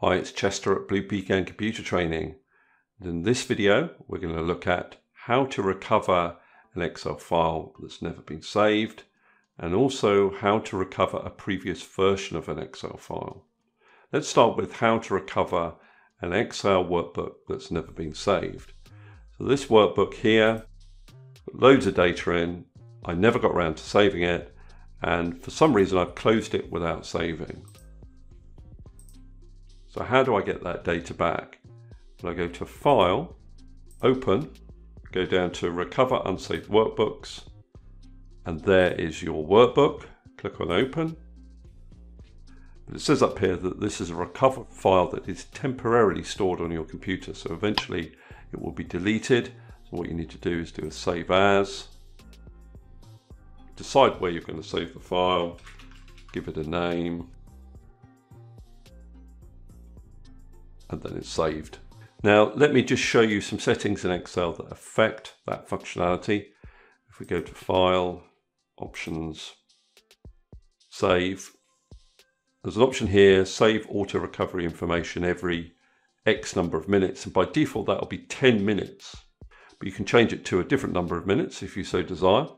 Hi, it's Chester at Blue Pecan Computer Training. In this video, we're going to look at how to recover an Excel file that's never been saved, and also how to recover a previous version of an Excel file. Let's start with how to recover an Excel workbook that's never been saved. So this workbook here, loads of data in, I never got around to saving it, and for some reason I've closed it without saving. So how do I get that data back? Well, I go to File, Open, go down to Recover Unsaved Workbooks, and there is your workbook. Click on Open. It says up here that this is a recover file that is temporarily stored on your computer, so eventually it will be deleted. So what you need to do is do a Save As, decide where you're going to save the file, give it a name, and then it's saved. Now let me just show you some settings in Excel that affect that functionality. If we go to File, Options, Save, there's an option here, Save Auto Recovery Information every X number of minutes, and by default that'll be 10 minutes. But you can change it to a different number of minutes if you so desire.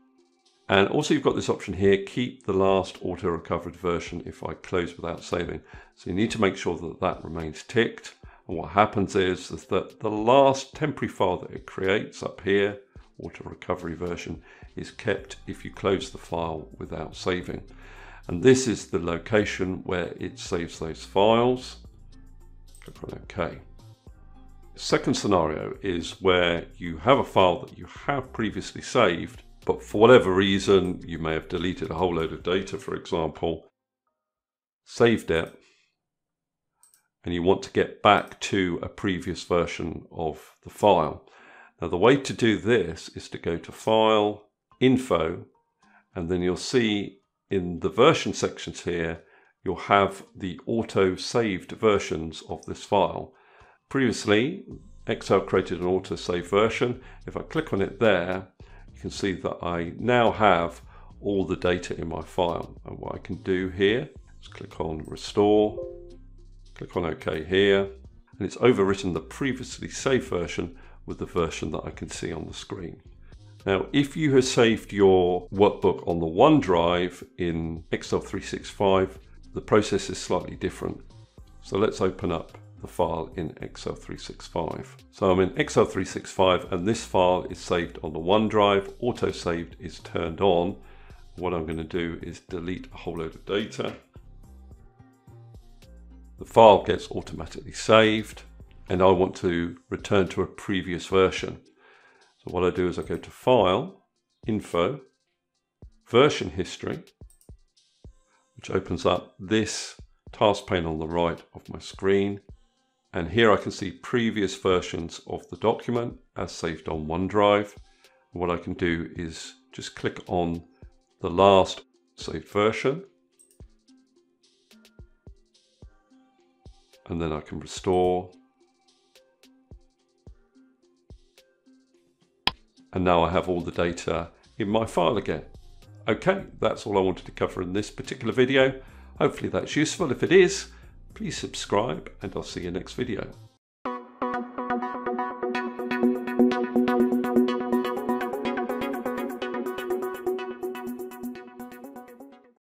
And also you've got this option here, keep the last auto recovered version if I close without saving. So you need to make sure that that remains ticked. And what happens is, that the last temporary file that it creates up here, auto recovery version, is kept if you close the file without saving. And this is the location where it saves those files. Click on OK. Second scenario is where you have a file that you have previously saved, but for whatever reason, you may have deleted a whole load of data, for example, saved it, and you want to get back to a previous version of the file. Now the way to do this is to go to File, Info, and then you'll see in the version sections here, you'll have the auto-saved versions of this file. Previously, Excel created an auto-save version. If I click on it there, you can see that I now have all the data in my file. And what I can do here is click on Restore, Click on OK here, and it's overwritten the previously saved version with the version that I can see on the screen. Now, if you have saved your workbook on the OneDrive in Excel 365, the process is slightly different. So let's open up the file in Excel 365. So I'm in Excel 365 and this file is saved on the OneDrive. Auto saved is turned on. What I'm going to do is delete a whole load of data the file gets automatically saved and I want to return to a previous version. So what I do is I go to File, Info, Version History, which opens up this task pane on the right of my screen. And here I can see previous versions of the document as saved on OneDrive. What I can do is just click on the last saved version and then I can restore. And now I have all the data in my file again. Okay, that's all I wanted to cover in this particular video. Hopefully that's useful. If it is, please subscribe and I'll see you next video.